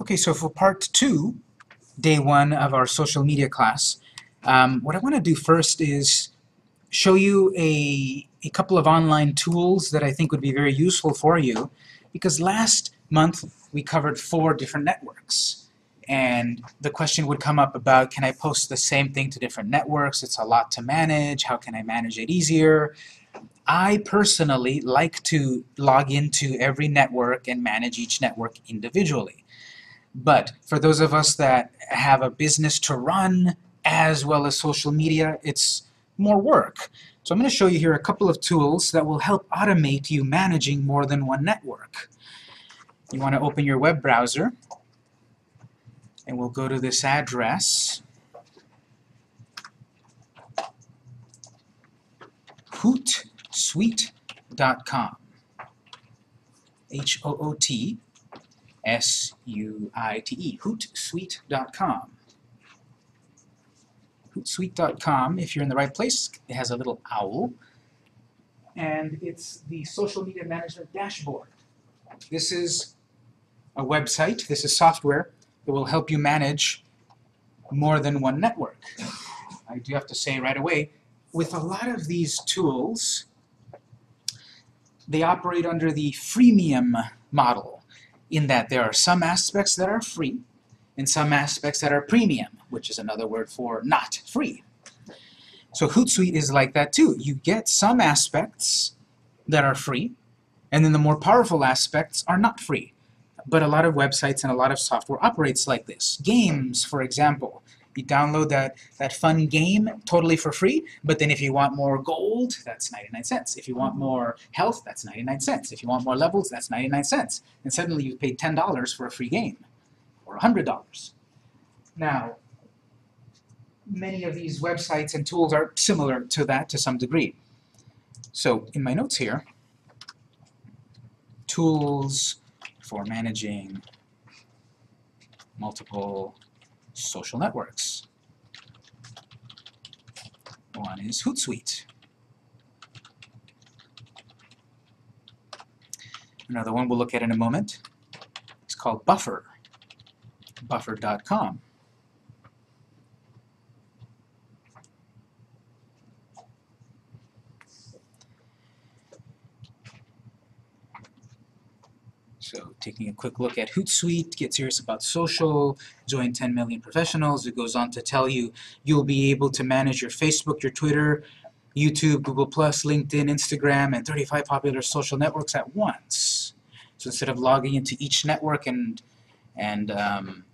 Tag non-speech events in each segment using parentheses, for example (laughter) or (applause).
Okay, so for part two, day one of our social media class, um, what I want to do first is show you a, a couple of online tools that I think would be very useful for you because last month we covered four different networks and the question would come up about can I post the same thing to different networks? It's a lot to manage. How can I manage it easier? I personally like to log into every network and manage each network individually. But for those of us that have a business to run as well as social media, it's more work. So I'm going to show you here a couple of tools that will help automate you managing more than one network. You want to open your web browser and we'll go to this address hootsuite.com H-O-O-T S-U-I-T-E hootsuite.com hootsuite.com if you're in the right place it has a little owl. And it's the social media management dashboard. This is a website this is software that will help you manage more than one network. I do have to say right away, with a lot of these tools, they operate under the freemium model, in that there are some aspects that are free, and some aspects that are premium, which is another word for not free. So Hootsuite is like that too. You get some aspects that are free, and then the more powerful aspects are not free but a lot of websites and a lot of software operates like this. Games, for example. You download that, that fun game totally for free, but then if you want more gold, that's 99 cents. If you want more health, that's 99 cents. If you want more levels, that's 99 cents. And suddenly you've paid $10 for a free game, or $100. Now, many of these websites and tools are similar to that to some degree. So in my notes here, tools, for managing multiple social networks. One is Hootsuite. Another one we'll look at in a moment is called Buffer, buffer.com. So taking a quick look at Hootsuite, get serious about social, join 10 million professionals. It goes on to tell you you'll be able to manage your Facebook, your Twitter, YouTube, Google+, LinkedIn, Instagram, and 35 popular social networks at once. So instead of logging into each network and, and um,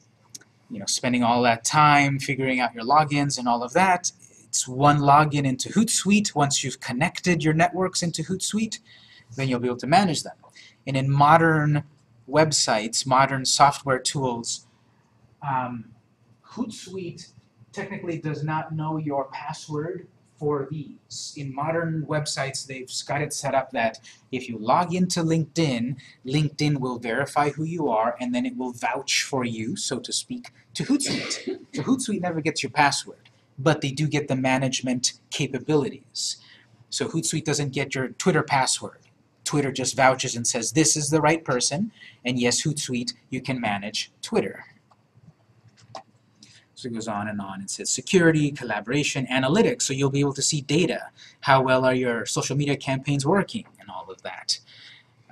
you know, spending all that time figuring out your logins and all of that, it's one login into Hootsuite. Once you've connected your networks into Hootsuite, then you'll be able to manage them. And in modern websites, modern software tools, um, Hootsuite technically does not know your password for these. In modern websites, they've got it set up that if you log into LinkedIn, LinkedIn will verify who you are, and then it will vouch for you, so to speak, to Hootsuite. (laughs) So Hootsuite never gets your password, but they do get the management capabilities. So Hootsuite doesn't get your Twitter password. Twitter just vouches and says this is the right person, and yes, Hootsuite, you can manage Twitter. So it goes on and on. It says security, collaboration, analytics, so you'll be able to see data. How well are your social media campaigns working, and all of that.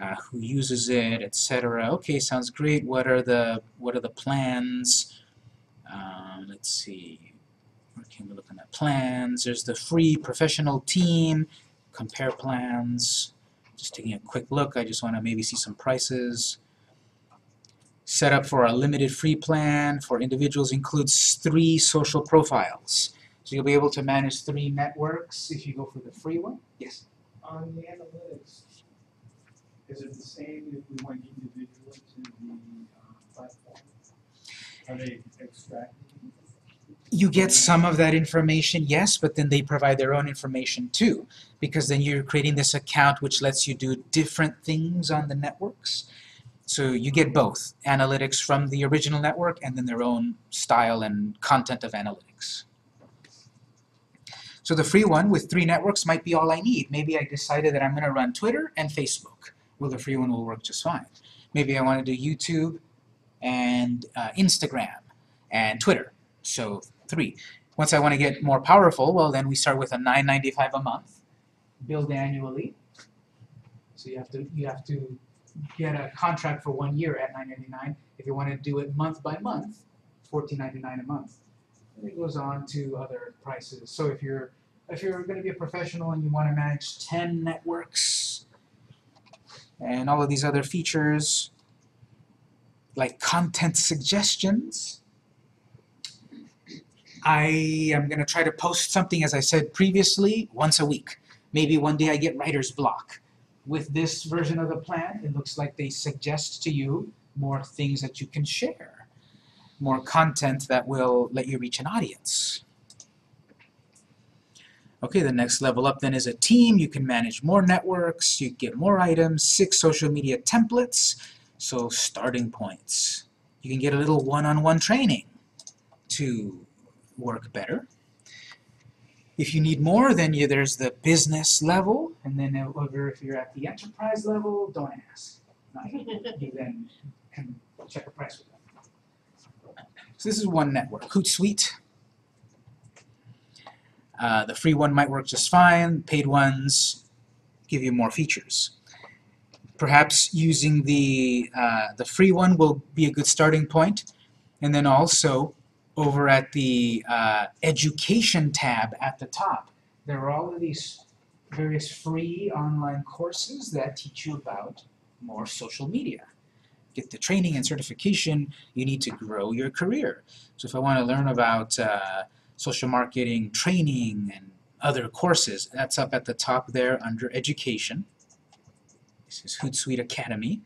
Uh, who uses it, etc. Okay, sounds great. What are the what are the plans? Um, let's see. Okay, we're looking at plans. There's the free professional team. Compare plans. Just taking a quick look, I just want to maybe see some prices. Setup for a limited free plan for individuals includes three social profiles. So you'll be able to manage three networks if you go for the free one. Yes? On the analytics, is it the same if we went individual to the uh, platform? Are they extracting? You get some of that information, yes, but then they provide their own information too, because then you're creating this account which lets you do different things on the networks. So you get both, analytics from the original network and then their own style and content of analytics. So the free one with three networks might be all I need. Maybe I decided that I'm going to run Twitter and Facebook. Well, the free one will work just fine. Maybe I want to do YouTube and uh, Instagram and Twitter. So three. Once I want to get more powerful, well then we start with a 9.95 a month, billed annually. So you have to you have to get a contract for one year at 9.99. If you want to do it month by month, 14.99 a month. And it goes on to other prices. So if you're if you're going to be a professional and you want to manage 10 networks and all of these other features like content suggestions, I am going to try to post something, as I said previously, once a week. Maybe one day I get writer's block. With this version of the plan, it looks like they suggest to you more things that you can share, more content that will let you reach an audience. Okay, the next level up then is a team. You can manage more networks, you get more items, six social media templates, so starting points. You can get a little one-on-one -on -one training to work better. If you need more, then you, there's the business level, and then over if you're at the enterprise level, don't ask. (laughs) you then can check a price with them. So this is one network, Hootsuite. Uh, the free one might work just fine. Paid ones give you more features. Perhaps using the, uh, the free one will be a good starting point. And then also, over at the uh, Education tab at the top, there are all of these various free online courses that teach you about more social media. Get the training and certification you need to grow your career. So if I want to learn about uh, social marketing training and other courses. That's up at the top there under Education. This is Hootsuite Academy.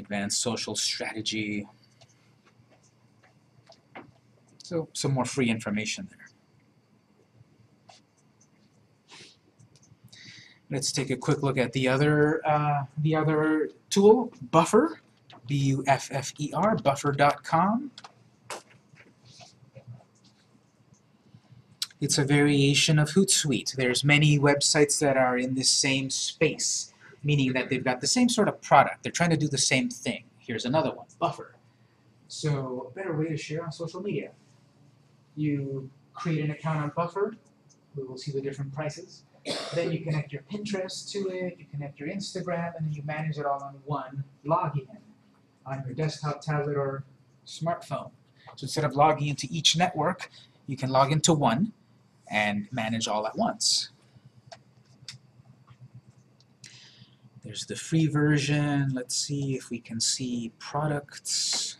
Advanced Social Strategy. So some more free information there. Let's take a quick look at the other uh, the other tool, Buffer. B-U-F-F-E-R, buffer.com. It's a variation of Hootsuite. There's many websites that are in this same space, meaning that they've got the same sort of product. They're trying to do the same thing. Here's another one, Buffer. So a better way to share on social media. You create an account on Buffer. We will see the different prices. Then you connect your Pinterest to it, you connect your Instagram, and then you manage it all on one login on your desktop, tablet, or smartphone. So instead of logging into each network, you can log into one and manage all at once. There's the free version. Let's see if we can see products.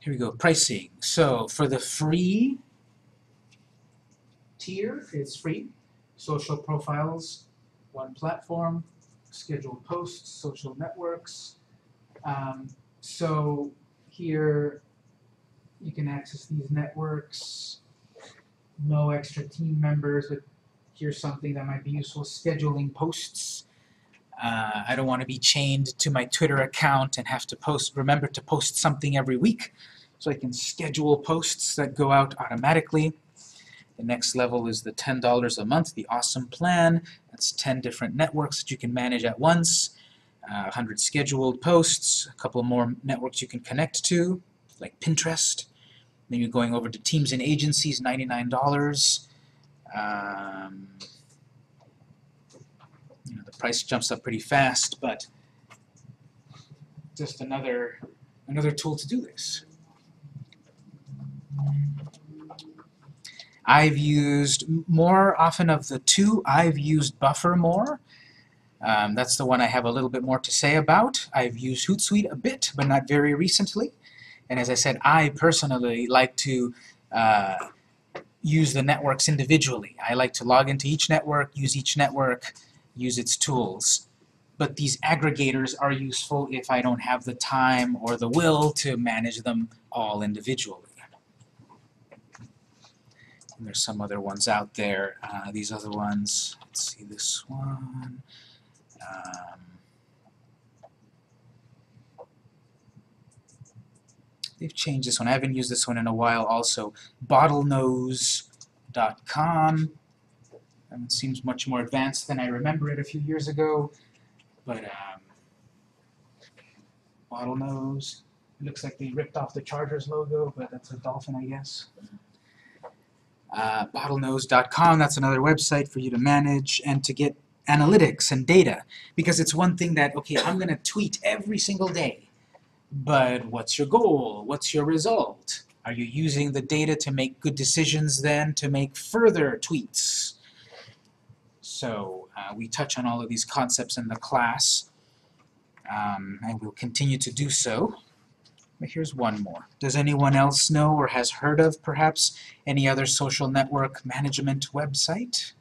Here we go, pricing. So for the free tier, it's free. Social profiles, one platform, scheduled posts, social networks. Um, so here you can access these networks, no extra team members, but here's something that might be useful, scheduling posts. Uh, I don't want to be chained to my Twitter account and have to post, remember to post something every week. So I can schedule posts that go out automatically. The next level is the $10 a month, the awesome plan. That's 10 different networks that you can manage at once. Uh, 100 scheduled posts, a couple more networks you can connect to, like Pinterest. Then you're going over to teams and agencies, $99. Um, you know, the price jumps up pretty fast, but just another another tool to do this. I've used more often of the two, I've used Buffer more. Um, that's the one I have a little bit more to say about. I've used Hootsuite a bit, but not very recently. And as I said, I personally like to uh, use the networks individually. I like to log into each network, use each network, use its tools. But these aggregators are useful if I don't have the time or the will to manage them all individually. And there's some other ones out there. Uh, these other ones, let's see this one. Um, they've changed this one. I haven't used this one in a while also. Bottlenose.com. Um, it seems much more advanced than I remember it a few years ago. But um, bottlenose. It looks like they ripped off the Chargers logo, but that's a dolphin, I guess. Uh, bottlenose.com, that's another website for you to manage and to get analytics and data. Because it's one thing that, okay, I'm going to tweet every single day. But what's your goal? What's your result? Are you using the data to make good decisions then to make further tweets? So uh, we touch on all of these concepts in the class, um, and we'll continue to do so. Here's one more. Does anyone else know or has heard of, perhaps, any other social network management website?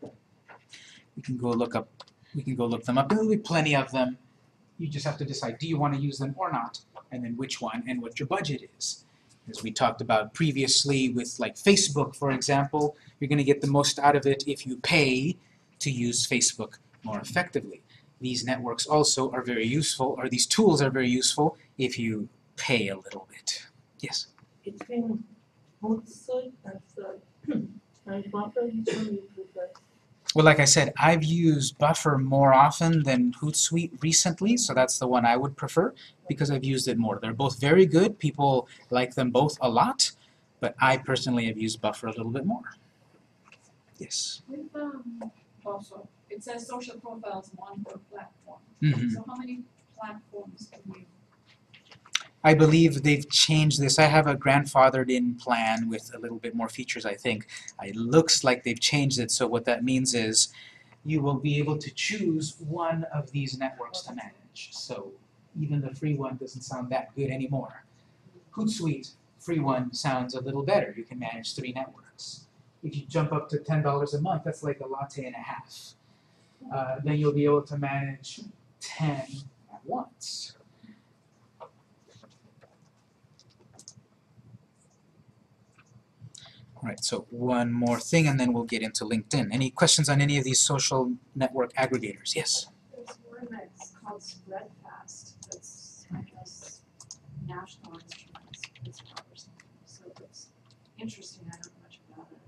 We can go look up, we can go look them up. There'll be plenty of them. You just have to decide, do you want to use them or not, and then which one, and what your budget is. As we talked about previously with like Facebook, for example, you're going to get the most out of it if you pay to use Facebook more effectively. These networks also are very useful, or these tools are very useful if you pay a little bit. Yes? It's been Hootsuite and Buffer, which one you prefer? Well, like I said, I've used Buffer more often than Hootsuite recently, so that's the one I would prefer because I've used it more. They're both very good. People like them both a lot, but I personally have used Buffer a little bit more. Yes. With um, also, it says social profiles, one per platform. Mhm. So how many platforms can you? I believe they've changed this. I have a grandfathered in plan with a little bit more features, I think. It looks like they've changed it, so what that means is you will be able to choose one of these networks to manage. So even the free one doesn't sound that good anymore. Hootsuite, free one, sounds a little better. You can manage three networks. If you jump up to $10 a month, that's like a latte and a half. Uh, then you'll be able to manage 10 at once. All right, so one more thing and then we'll get into LinkedIn. Any questions on any of these social network aggregators? Yes? There's one that's called Spredfast, that's, I guess, national instruments, it's or something, so it's interesting, I don't know much about it.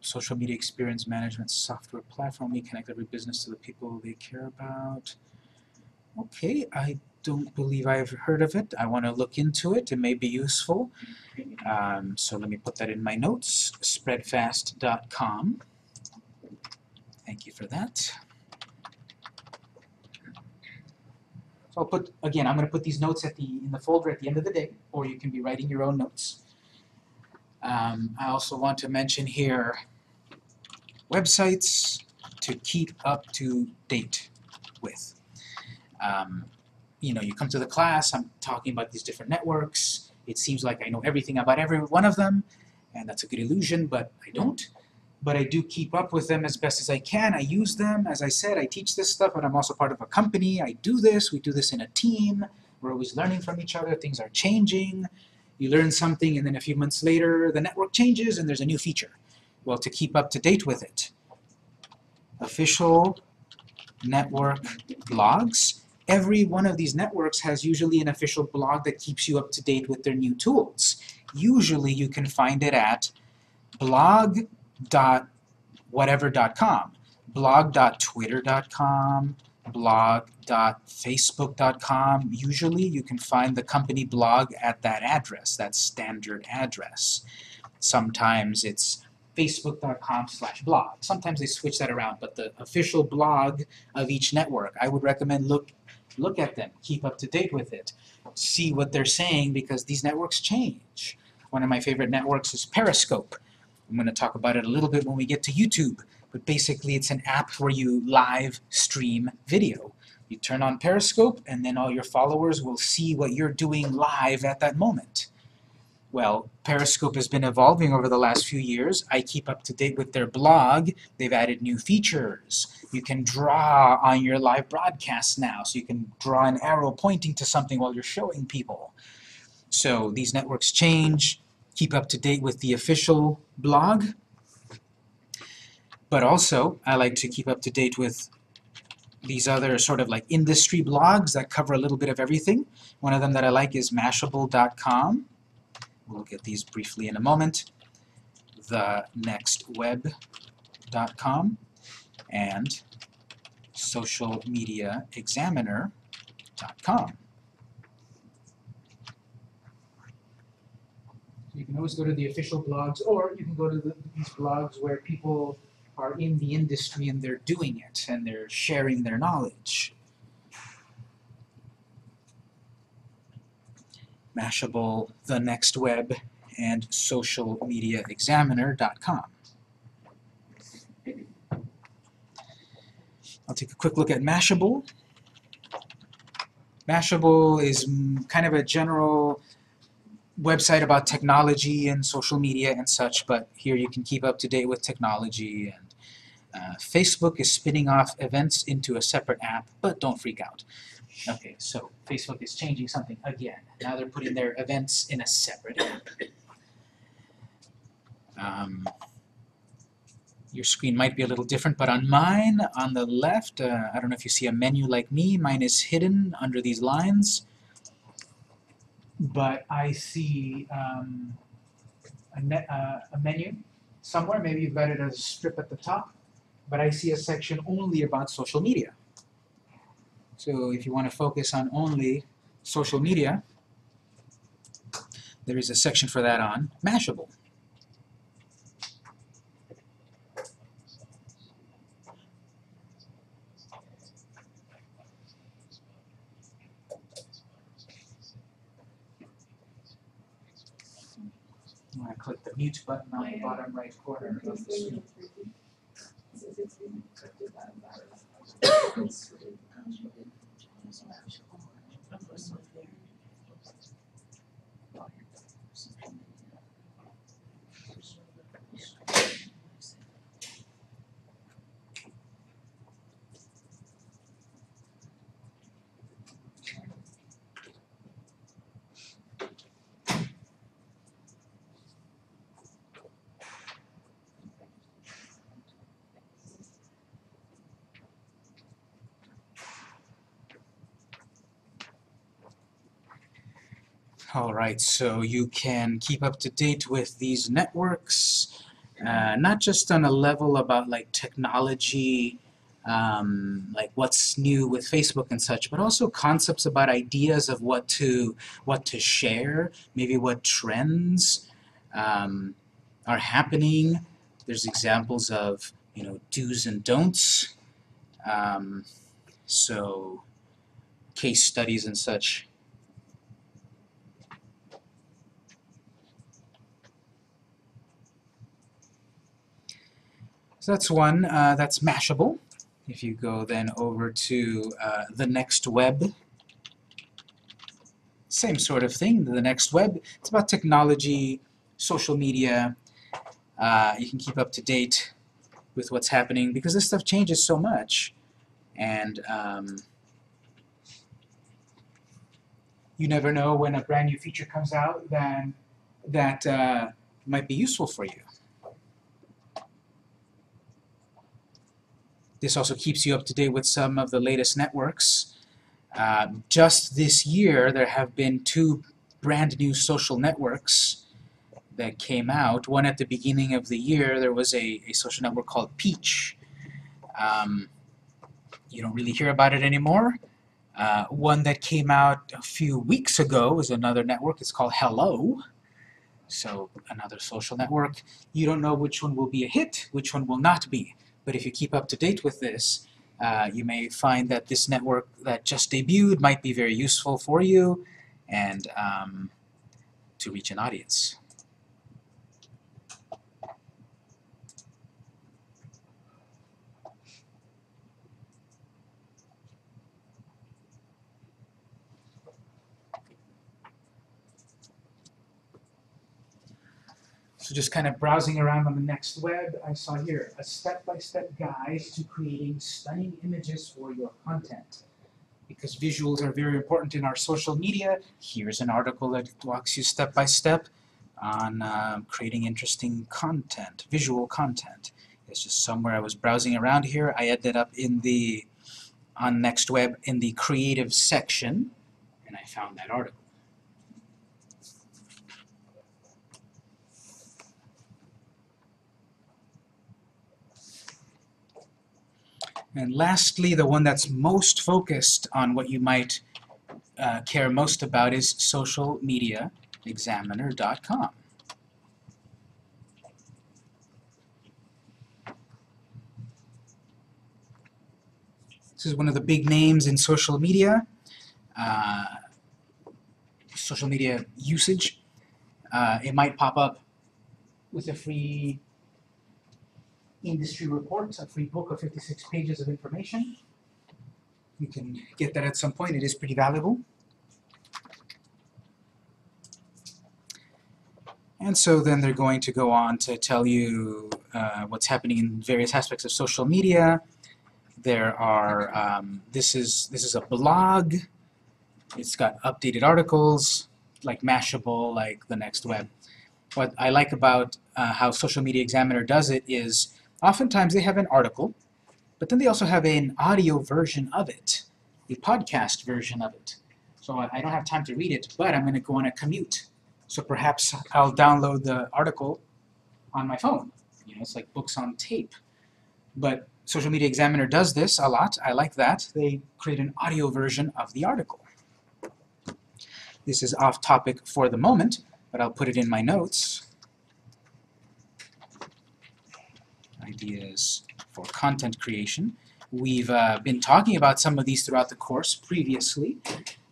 Social media experience management software platform. We connect every business to the people they care about. Okay, I don't believe I've heard of it. I want to look into it. It may be useful. Um, so let me put that in my notes. Spredfast.com. Thank you for that. So I'll put again. I'm going to put these notes at the in the folder at the end of the day, or you can be writing your own notes. Um, I also want to mention here websites to keep up to date with. Um, you know, you come to the class, I'm talking about these different networks. It seems like I know everything about every one of them, and that's a good illusion, but I don't. But I do keep up with them as best as I can. I use them. As I said, I teach this stuff, but I'm also part of a company. I do this. We do this in a team. We're always learning from each other. Things are changing. You learn something, and then a few months later, the network changes, and there's a new feature. Well, to keep up to date with it, official network blogs. Every one of these networks has usually an official blog that keeps you up to date with their new tools. Usually you can find it at blog.whatever.com, blog.twitter.com, blog.facebook.com. Usually you can find the company blog at that address, that standard address. Sometimes it's facebook.com slash blog. Sometimes they switch that around, but the official blog of each network, I would recommend look look at them, keep up to date with it, see what they're saying because these networks change. One of my favorite networks is Periscope. I'm going to talk about it a little bit when we get to YouTube, but basically it's an app where you live stream video. You turn on Periscope and then all your followers will see what you're doing live at that moment. Well, Periscope has been evolving over the last few years. I keep up to date with their blog. They've added new features. You can draw on your live broadcast now, so you can draw an arrow pointing to something while you're showing people. So these networks change. Keep up to date with the official blog. But also, I like to keep up to date with these other sort of like industry blogs that cover a little bit of everything. One of them that I like is Mashable.com. We'll look at these briefly in a moment. The nextweb.com and socialmediaexaminer.com. You can always go to the official blogs, or you can go to the, these blogs where people are in the industry and they're doing it and they're sharing their knowledge. Mashable, The Next Web, and socialmediaexaminer.com. I'll take a quick look at Mashable. Mashable is kind of a general website about technology and social media and such, but here you can keep up to date with technology uh, Facebook is spinning off events into a separate app, but don't freak out. Okay, so Facebook is changing something again. Now they're putting their events in a separate app. Um, your screen might be a little different, but on mine, on the left, uh, I don't know if you see a menu like me, mine is hidden under these lines. But I see um, a, uh, a menu somewhere, maybe you've got it as a strip at the top, but I see a section only about social media. So if you want to focus on only social media, there is a section for that on Mashable. I'm going to click the mute button on the oh, bottom right corner of the screen. All right, so you can keep up to date with these networks, uh, not just on a level about like technology, um, like what's new with Facebook and such, but also concepts about ideas of what to what to share, maybe what trends um, are happening. There's examples of you know do's and don'ts. Um, so case studies and such. So that's one, uh, that's Mashable. If you go then over to uh, the next web, same sort of thing, the next web. It's about technology, social media. Uh, you can keep up to date with what's happening because this stuff changes so much. And um, you never know when a brand new feature comes out then that uh, might be useful for you. This also keeps you up to date with some of the latest networks. Uh, just this year, there have been two brand new social networks that came out. One at the beginning of the year, there was a, a social network called Peach. Um, you don't really hear about it anymore. Uh, one that came out a few weeks ago is another network. It's called Hello. So another social network. You don't know which one will be a hit, which one will not be. But if you keep up to date with this, uh, you may find that this network that just debuted might be very useful for you and um, to reach an audience. So just kind of browsing around on the next web, I saw here a step-by-step guide to creating stunning images for your content. Because visuals are very important in our social media, here's an article that walks you step by step on uh, creating interesting content, visual content. It's just somewhere I was browsing around here. I ended up in the on Next Web in the creative section, and I found that article. And lastly, the one that's most focused on what you might uh, care most about is socialmediaexaminer.com. This is one of the big names in social media, uh, social media usage. Uh, it might pop up with a free industry report, a free book of 56 pages of information. You can get that at some point. It is pretty valuable. And so then they're going to go on to tell you uh, what's happening in various aspects of social media. There are, um, this is this is a blog. It's got updated articles, like Mashable, like the Next Web. What I like about uh, how Social Media Examiner does it is oftentimes they have an article, but then they also have an audio version of it, a podcast version of it. So I don't have time to read it, but I'm going to go on a commute. So perhaps I'll download the article on my phone. You know, it's like books on tape. But Social Media Examiner does this a lot. I like that. They create an audio version of the article. This is off topic for the moment, but I'll put it in my notes. Ideas for content creation. We've uh, been talking about some of these throughout the course previously.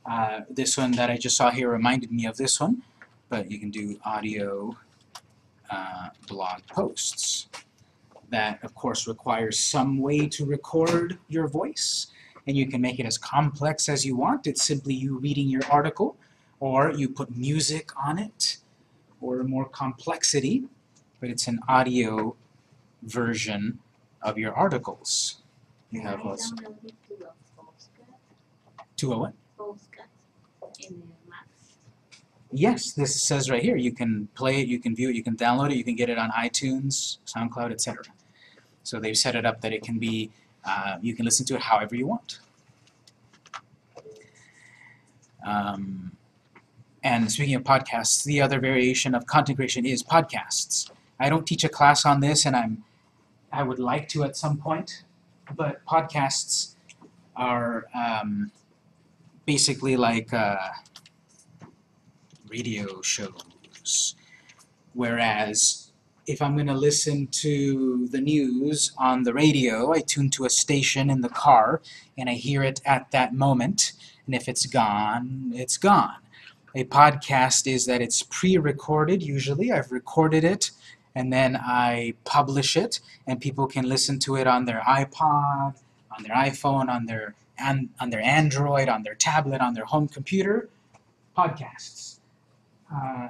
Uh, this one that I just saw here reminded me of this one, but you can do audio uh, blog posts. That, of course, requires some way to record your voice, and you can make it as complex as you want. It's simply you reading your article, or you put music on it, or more complexity, but it's an audio version of your articles. You have to a what? Mac. Yes, this says right here. You can play it, you can view it, you can download it, you can get it on iTunes, SoundCloud, etc. So they've set it up that it can be, uh, you can listen to it however you want. Um, and speaking of podcasts, the other variation of content creation is podcasts. I don't teach a class on this, and I'm, I would like to at some point, but podcasts are um, basically like uh, radio shows. Whereas if I'm going to listen to the news on the radio, I tune to a station in the car and I hear it at that moment. And if it's gone, it's gone. A podcast is that it's pre recorded, usually. I've recorded it and then I publish it, and people can listen to it on their iPod, on their iPhone, on their, an, on their Android, on their tablet, on their home computer. Podcasts uh,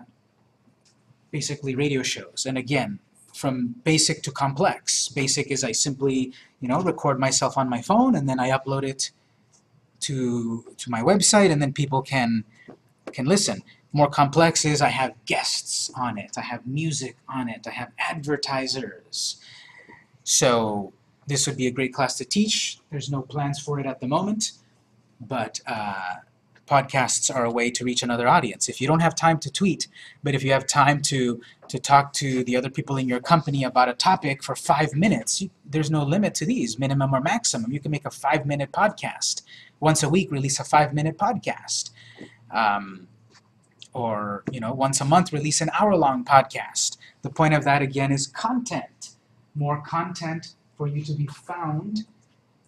basically radio shows. And again, from basic to complex. Basic is I simply, you know, record myself on my phone and then I upload it to to my website and then people can can listen. More complex is I have guests on it, I have music on it, I have advertisers. So this would be a great class to teach. There's no plans for it at the moment, but uh, podcasts are a way to reach another audience. If you don't have time to tweet, but if you have time to to talk to the other people in your company about a topic for five minutes, you, there's no limit to these, minimum or maximum. You can make a five-minute podcast. Once a week, release a five-minute podcast. Um, or you know, once a month, release an hour-long podcast. The point of that, again, is content. More content for you to be found.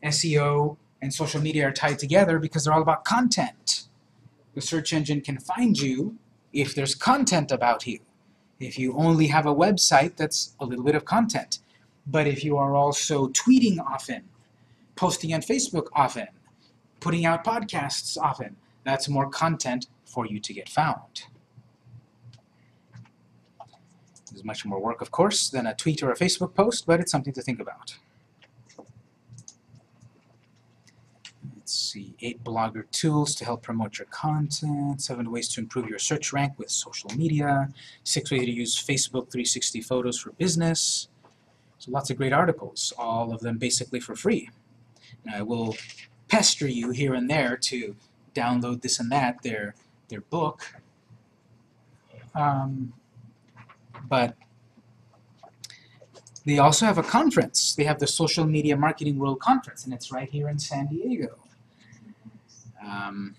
SEO and social media are tied together because they're all about content. The search engine can find you if there's content about you. If you only have a website, that's a little bit of content. But if you are also tweeting often, posting on Facebook often, putting out podcasts often, that's more content for you to get found. There's much more work, of course, than a tweet or a Facebook post, but it's something to think about. Let's see, eight blogger tools to help promote your content, seven ways to improve your search rank with social media, six ways to use Facebook 360 photos for business. So lots of great articles, all of them basically for free. And I will pester you here and there to download this and that, their, their book. Um, but they also have a conference. They have the Social Media Marketing World Conference, and it's right here in San Diego. Um,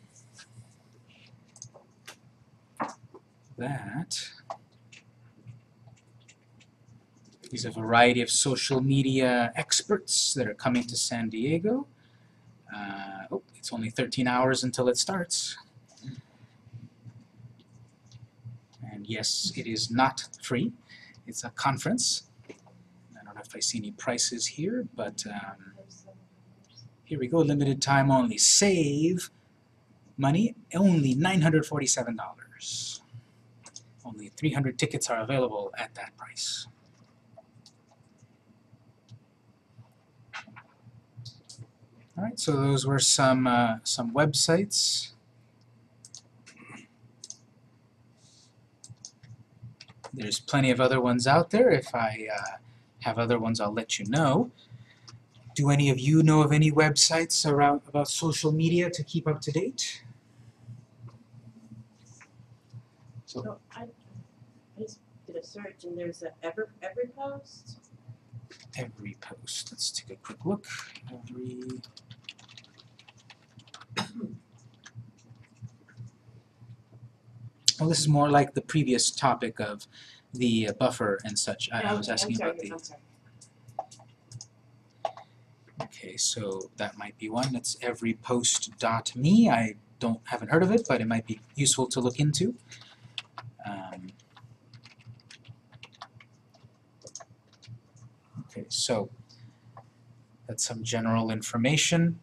that is a variety of social media experts that are coming to San Diego. Uh, oh, it's only 13 hours until it starts. And yes, it is not free. It's a conference. I don't know if I see any prices here, but um, here we go, limited time only. Save money, only $947. Only 300 tickets are available at that price. All right, so those were some uh, some websites. There's plenty of other ones out there. If I uh, have other ones, I'll let you know. Do any of you know of any websites around about social media to keep up to date? So I, I just did a search and there's a Ever, Every Post. Every post. Let's take a quick look. Every. Well, this is more like the previous topic of the uh, buffer and such. I, I was Okay, asking sorry, about the. Okay, so that might be one. It's everypost.me. I don't haven't heard of it, but it might be useful to look into. Um, okay, so that's some general information.